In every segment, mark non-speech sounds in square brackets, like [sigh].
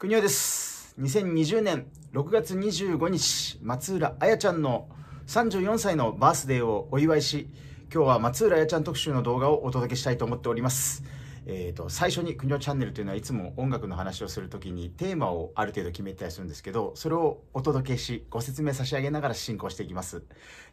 国尾です。2020年6月25日松浦彩ちゃんの34歳のバースデーをお祝いし今日は松浦彩ちゃん特集の動画をお届けしたいと思っております。えーと、最初に「国のチャンネル」というのはいつも音楽の話をする時にテーマをある程度決めたりするんですけどそれをお届けしご説明差し上げながら進行していきます、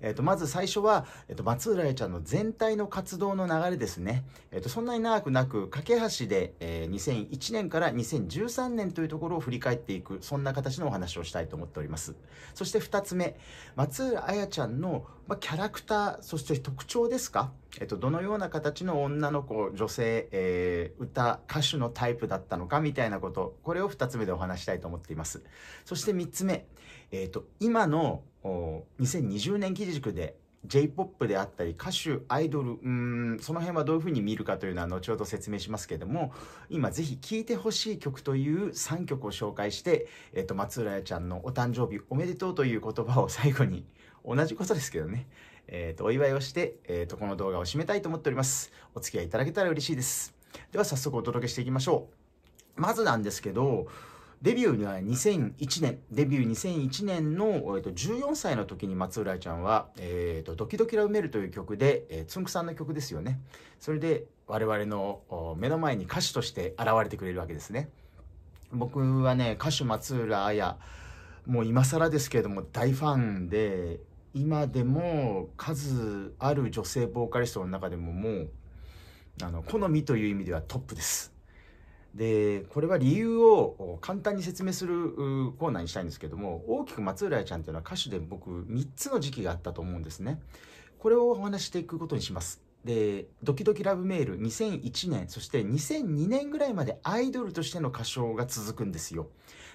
えーと、まず最初は、えーと、松浦彩ちゃんの全体の活動の流れですね、えー、とそんなに長くなく架け橋で、えー、2001年から2013年というところを振り返っていくそんな形のお話をしたいと思っております。そして2つ目松浦彩ちゃんの、まあ、キャラクターそして特徴ですか？えっと、どのような形の女の子女性、えー、歌歌手のタイプだったのかみたいなこと。これを2つ目でお話したいと思っています。そして3つ目、えーと、今の2020年基軸で J-POP であったり歌手アイドルうんその辺はどういうふうに見るかというのは後ほど説明しますけれども今ぜひ聴いてほしい曲という3曲を紹介して、えーと松浦彩ちゃんのお誕生日おめでとうという言葉を最後に同じことですけどねえー、とお祝いをして、えー、とこの動画を締めたいと思っております。お付き合いいただけたら嬉しいです。では早速お届けしていきましょう。まずなんですけど、デビューには2001年、デビュー2001年の、えー、と14歳の時に松浦ちゃんは、えー、とドキドキラブメルという曲で、えー、つんくさんの曲ですよね。それで我々の目の前に歌手として現れてくれるわけですね。僕はね、歌手松浦綾、もう今更ですけれども大ファンで、今でも数ある女性ボーカリストの中でももうあの好みという意味ではトップです。でこれは理由を簡単に説明するコーナーにしたいんですけども大きく松浦ちゃんっていうのは歌手で僕3つの時期があったと思うんですね。これをお話していくことにします。でドキドキラブメール2001年そして2002年ぐらいまでアイドルとしての歌唱が続くんですよ。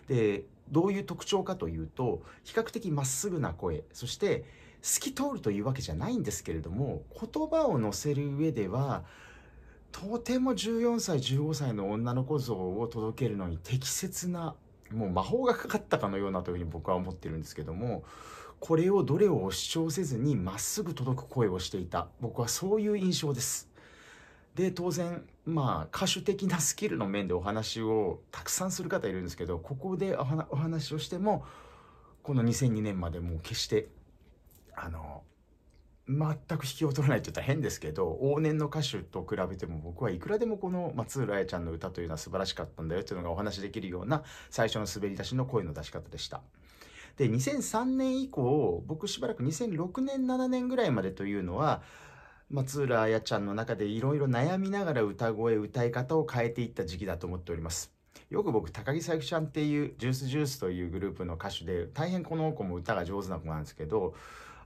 でどういう特徴かというと比較的まっすぐな声そして透き通るというわけじゃないんですけれども言葉を乗せる上ではとても14歳15歳の女の子像を届けるのに適切なもう魔法がかかったかのようなというふうに僕は思ってるんですけどもこれをどれを主張せずにまっすぐ届く声をしていた僕はそういう印象です。で当然まあ歌手的なスキルの面でお話をたくさんする方いるんですけどここでお話をしてもこの2002年までもう決してあの全く引きを取らないって言ったら変ですけど往年の歌手と比べても僕はいくらでもこの松浦彩ちゃんの歌というのは素晴らしかったんだよっていうのがお話できるような最初の滑り出しの声の出し方でした。で2003年以降僕しばらく2006年7年ぐらいまでというのは松浦彩ちゃんの中でいろいろ悩みながら歌声歌い方を変えていった時期だと思っております。よく僕高木さゆきちゃんっていうジュースジュースというグループの歌手で大変この子も歌が上手な子なんですけど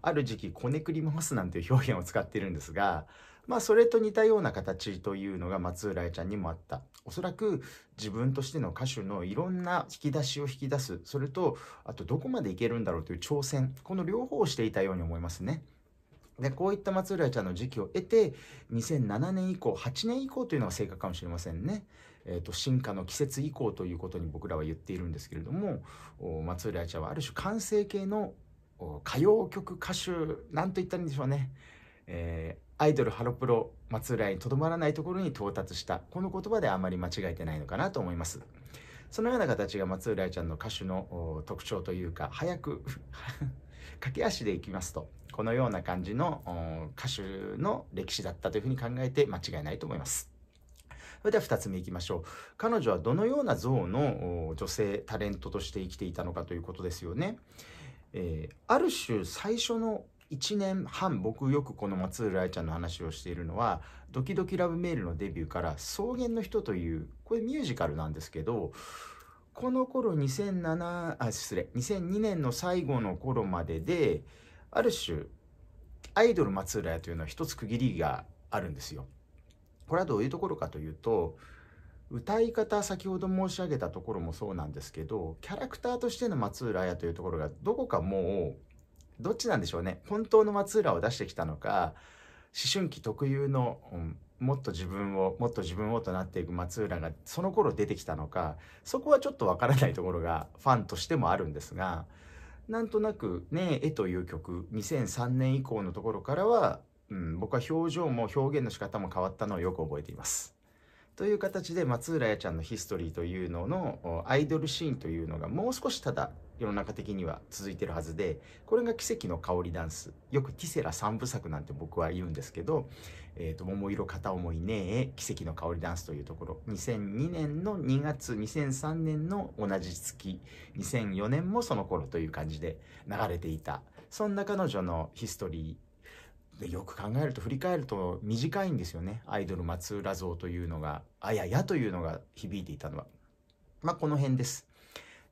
ある時期こねくり回すなんていう表現を使ってるんですがまあそれと似たような形というのが松浦彩ちゃんにもあった。おそらく自分としての歌手のいろんな引き出しを引き出す。それとあとどこまでいけるんだろうという挑戦。この両方をしていたように思いますね。でこういった松浦ちゃんの時期を得て2007年以降8年以降というのが正確かもしれませんね。えーと、進化の季節以降ということに僕らは言っているんですけれども松浦ちゃんはある種完成形の歌謡曲歌手なんと言ったらいいんでしょうね、えー、アイドルハロプロ松浦にとどまらないところに到達したこの言葉であまり間違えてないのかなと思いますそのような形が松浦ちゃんの歌手の特徴というか早く駆け足でいきますとこのような感じの歌手の歴史だったというふうに考えて間違いないと思います。それでは2つ目いきましょう。彼女はどのような像の女性タレントとして生きていたのかということですよね。えー、ある種最初の1年半僕よくこの松浦愛ちゃんの話をしているのは「ドキドキラブメール」のデビューから「草原の人」というこれミュージカルなんですけどこの頃2007あ失礼2002年の最後の頃までである種アイドル松浦屋というのは一つ区切りがあるんですよ。これはどういうところかというと歌い方先ほど申し上げたところもそうなんですけどキャラクターとしての松浦綾というところがどこかもうどっちなんでしょうね本当の松浦を出してきたのか思春期特有の、うん、もっと自分をもっと自分をとなっていく松浦がその頃出てきたのかそこはちょっとわからないところがファンとしてもあるんですがなんとなく「ねえ」という曲2003年以降のところからは、うん、僕は表情も表現の仕方も変わったのをよく覚えています。という形で松浦彩ちゃんのヒストリーというののアイドルシーンというのがもう少しただ世の中的には続いてるはずでこれが奇跡の香りダンス。よくティセラ三部作なんて僕は言うんですけど「えーと、桃色片思いねえ奇跡の香りダンス」というところ。2002年の2月2003年の同じ月2004年もその頃という感じで流れていた。そんな彼女のヒストリーでよく考えると振り返ると短いんですよね。アイドル松浦像というのがあややというのが響いていたのは。まあこの辺です。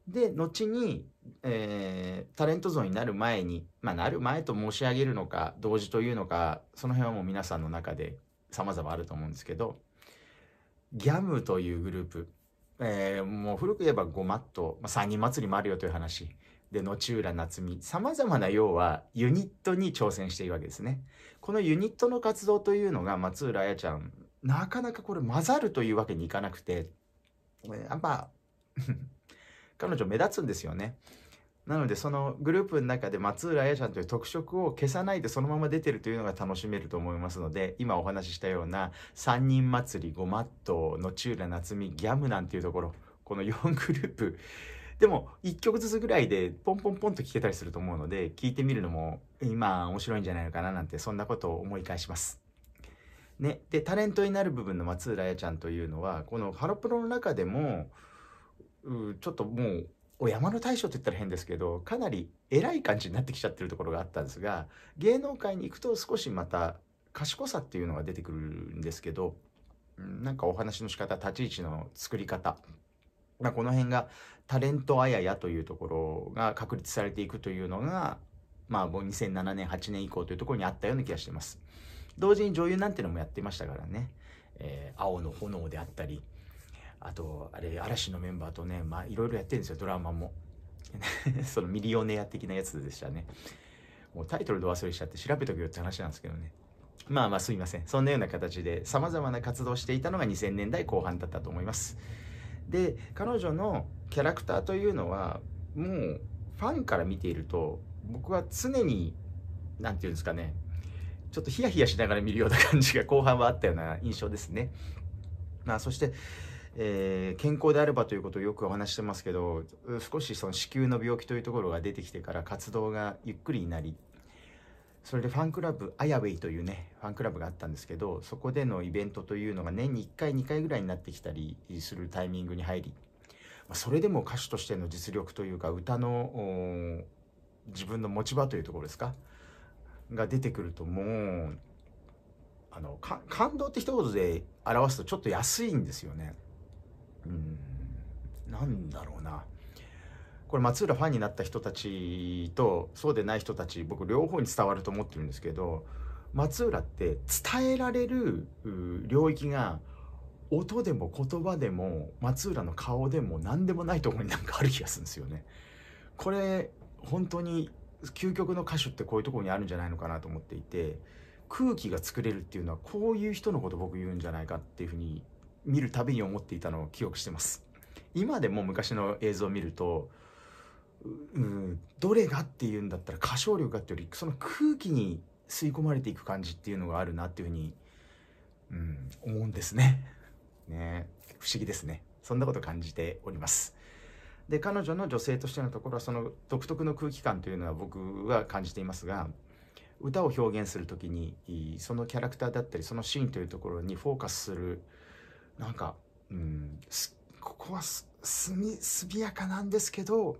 で後に、えー、タレント像になる前に、まあ、なる前と申し上げるのか同時というのかその辺はもう皆さんの中で様々あると思うんですけどギャムというグループ、えー、もう古く言えばごまっと、まあ、三人祭りもあるよという話。で後浦夏美さまざまな要はユニットに挑戦しているわけですねこのユニットの活動というのが松浦彩ちゃんなかなかこれ混ざるというわけにいかなくて、えー、あんま彼女目立つんですよね。なのでそのグループの中で松浦彩ちゃんという特色を消さないでそのまま出てるというのが楽しめると思いますので今お話ししたような3人祭りごまっとのち浦夏美ギャムなんていうところこの4グループでも1曲ずつぐらいでポンポンポンと聴けたりすると思うので聴いてみるのも今面白いんじゃないのかななんてそんなことを思い返します。ね、でタレントになる部分の松浦彩ちゃんというのはこのハロプロの中でもちょっともうお山の大将って言ったら変ですけどかなり偉い感じになってきちゃってるところがあったんですが芸能界に行くと少しまた賢さっていうのが出てくるんですけどなんかお話の仕方立ち位置の作り方、まあ、この辺がタレントあややというところが確立されていくというのがまあもう2007年8年以降というところにあったような気がしてます。同時に女優なんてのもやってましたからね、えー、青の炎であったりあとあれ嵐のメンバーとねまあいろいろやってるんですよドラマも。[laughs] そのミリオネア的なやつでしたね。もうタイトルで忘れしちゃって調べとけよって話なんですけどね。まあまあすいません。そんなような形で様々な活動をしていたのが2000年代後半だったと思います。で彼女のキャラクターというのはもうファンから見ていると僕は常に何て言うんですかねちょっとヒヤヒヤしながら見るような感じが後半はあったような印象ですね。まあそしてえー、健康であればということをよくお話してますけど少しその子宮の病気というところが出てきてから活動がゆっくりになりそれでファンクラブアヤウェイというねファンクラブがあったんですけどそこでのイベントというのが年に1回2回ぐらいになってきたりするタイミングに入りそれでも歌手としての実力というか歌の自分の持ち場というところですか？が出てくるともうあの感動って一言で表すとちょっと安いんですよね。うんなんだろうなこれ松浦ファンになった人たちとそうでない人たち僕両方に伝わると思ってるんですけど松浦って伝えられる領域が音でも言葉でも松浦の顔でも何でもないところになんかある気がするんですよね。これ本当に究極の歌手ってこういうところにあるんじゃないのかなと思っていて空気が作れるっていうのはこういう人のこと僕言うんじゃないかっていうふうに見るたびに思っていたのを記憶してます今でも昔の映像を見るとうんどれがっていうんだったら歌唱力がってよりその空気に吸い込まれていく感じっていうのがあるなっていうふうに、うん、思うんですね。ね不思議ですね。そんなこと感じております。で彼女の女性としてのところはその独特の空気感というのは僕は感じていますが歌を表現する時にそのキャラクターだったりそのシーンというところにフォーカスするなんか、うん、ここはすみすびやかなんですけど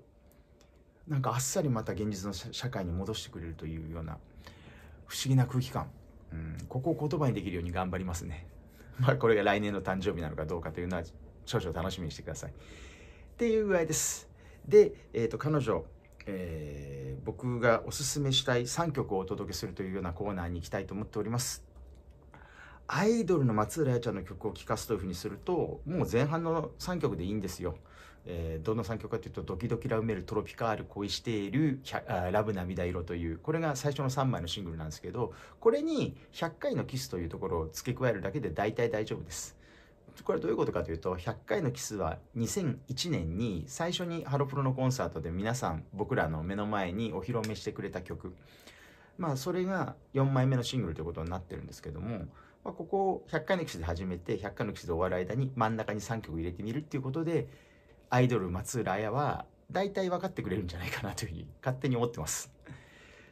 なんかあっさりまた現実の社会に戻してくれるというような不思議な空気感、うん、ここを言葉にできるように頑張りますね。[laughs] まあこれが来年の誕生日なのかどうかというのは少々楽しみにしてください。っていう具合です。で、えー、と彼女、えー、僕がおすすめしたい3曲をお届けするというようなコーナーに行きたいと思っております。アイドルの松浦彩ちゃんの曲を聴かすというふうにするともう前半の3曲でいいんですよ。えー、どの3曲かというと「ドキドキラブメルトロピカール恋しているラブ涙色」というこれが最初の3枚のシングルなんですけどこれに「100回のキス」というところを付け加えるだけで大体大丈夫です。これどういうことかというと100回のキスは2001年に最初にハロプロのコンサートで皆さん僕らの目の前にお披露目してくれた曲まあそれが4枚目のシングルということになってるんですけどもまあ、ここを100回の口で始めて100回の口で終わる間に真ん中に3曲入れてみるっていうことでアイドル松浦綾は大体分かってくれるんじゃないかなというふうに勝手に思ってます。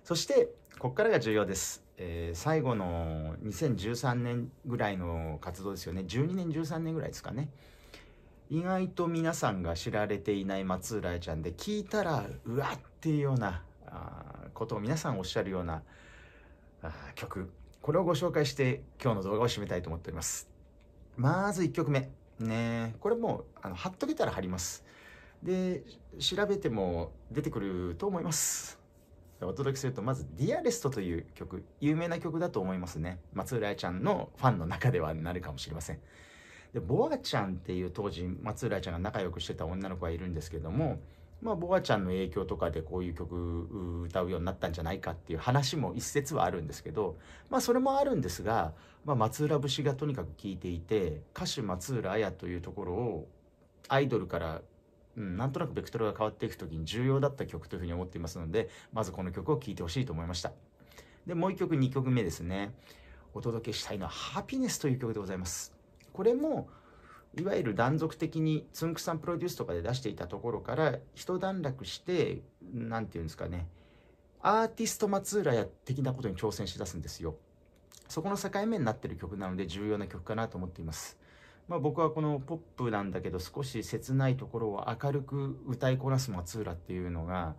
そしてここからが重要です、えー、最後の2013年ぐらいの活動ですよね。12年13年ぐらいですかね。意外と皆さんが知られていない松浦綾ちゃんで聞いたらうわっていうようなあことを皆さんおっしゃるような曲。これをご紹介して今日の動画を締めたいと思っております。まず1曲目。ね。これもうあの貼っとけたら貼ります。で調べても出てくると思います。お届けするとまず「ディアレストという曲有名な曲だと思いますね。松浦彩ちゃんのファンの中ではなるかもしれません。でボアちゃんっていう当時松浦ちゃんが仲良くしてた女の子がいるんですけどもまあ、ボアちゃんの影響とかでこういう曲歌うようになったんじゃないかっていう話も一説はあるんですけど、まあ、それもあるんですが、まあ、松浦節がとにかく聴いていて歌手松浦綾というところをアイドルから、うん、なんとなくベクトルが変わっていく時に重要だった曲というふうに思っていますのでまずこの曲を聴いてほしいと思いました。でもう一曲2曲目ですね。お届けしたいのは「ハピネス」という曲でございます。これもいわゆる断続的につんくさんプロデュースとかで出していたところから一段落して何て言うんですかねアーティスト松浦屋的なことに挑戦しだすんですよ。そこの境目になってる曲なので重要な曲かなと思っています。まあ、僕はこのポップなんだけど少し切ないところを明るく歌いこなす松浦っていうのが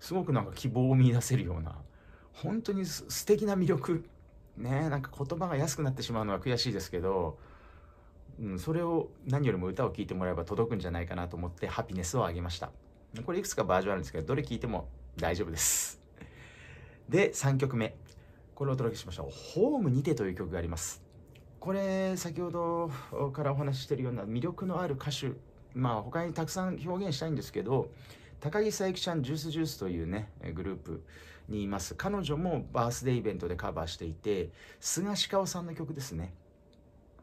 すごくなんか希望を見出せるような本当に素敵な魅力。ねなんか言葉が安くなってしまうのは悔しいですけどうん、それを何よりも歌を聴いてもらえば届くんじゃないかなと思ってハピネスをあげました。これいくつかバージョンあるんですけどどれ聴いても大丈夫です。で3曲目。これをお届けしましょう「ホームにて」という曲があります。これ先ほどからお話ししてるような魅力のある歌手。まあ他にたくさん表現したいんですけど高木佐伯ちゃんジュースジュースというねグループにいます。彼女もバースデーイベントでカバーしていて菅氏香さんの曲ですね。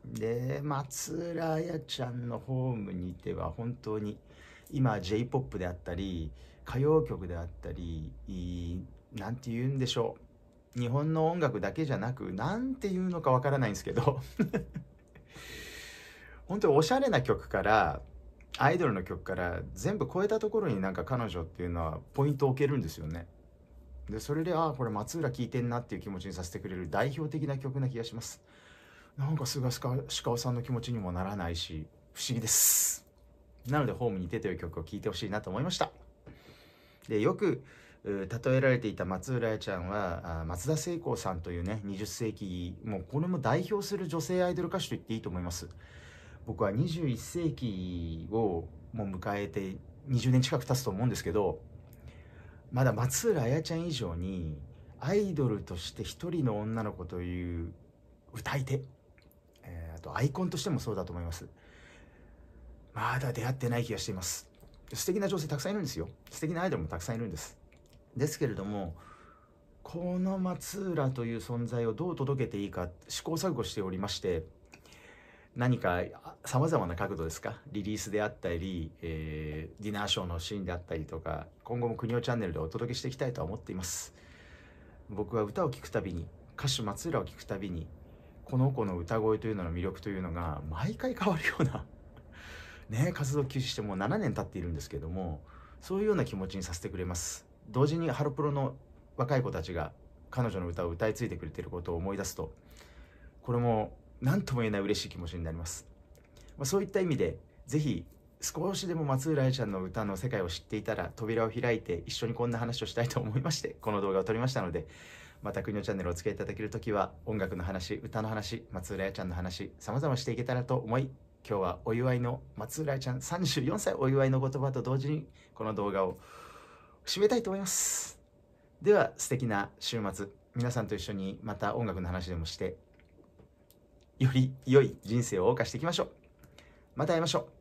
で松浦綾ちゃんのホームにては本当に今 j p o p であったり歌謡曲であったり何て言うんでしょう。日本の音楽だけじゃなく何て言うのかわからないんですけど。[laughs] 本当におしゃれな曲からアイドルの曲から全部超えたところになんか彼女っていうのはポイントを置けるんですよね。でそれでああこれ松浦聴いてんなっていう気持ちにさせてくれる代表的な曲な気がします。なんか菅鹿尾さんの気持ちにもならないし不思議です。なので「ホームにて」という曲を聴いてほしいなと思いました。でよく例えられていた松浦彩ちゃんは松田聖子さんというね20世紀もうこれも代表する女性アイドル歌手と言っていいと思います。僕は21世紀をもう迎えて20年近く経つと思うんですけどまだ松浦彩ちゃん以上にアイドルとして一人の女の子という歌い手、とアイコンとしてもそうだと思います。まだ出会ってない気がしています。素敵な女性たくさんいるんですよ。素敵なアイドルもたくさんいるんです。ですけれどもこの松浦という存在をどう届けていいか試行錯誤しておりまして何かさまざまな角度ですか？リリースであったり、えー、ディナーショーのシーンであったりとか今後も国尾チャンネルでお届けしていきたいとは思っています。僕は歌を聴くたびに歌手松浦を聴くたびにこの子の歌声というのの魅力というのが毎回変わるような [laughs] ね活動休止してもう7年経っているんですけどもそういうような気持ちにさせてくれます。同時にハロプロの若い子たちが彼女の歌を歌い継いでくれてることを思い出すとこれも何とも言えない嬉しい気持ちになります、まあ、そういった意味で是非少しでも松浦愛ちゃんの歌の世界を知っていたら扉を開いて一緒にこんな話をしたいと思いましてこの動画を撮りましたのでまた国のチャンネルをお付き合いいただけるときは音楽の話歌の話松浦彩ちゃんの話様々していけたらと思い今日はお祝いの松浦彩ちゃん34歳お祝いの言葉と同時にこの動画を締めたいと思います。では素敵な週末皆さんと一緒にまた音楽の話でもしてより良い人生を謳歌していきましょう。また会いましょう。